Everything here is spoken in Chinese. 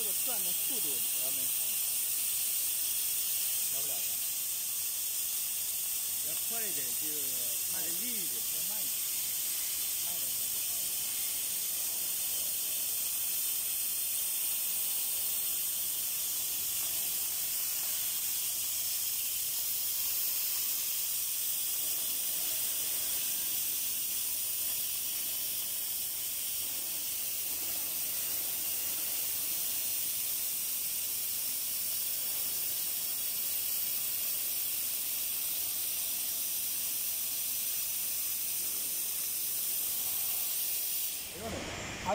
这个转的速度要能调，调不了它。要快一点就它的力一点。Amen.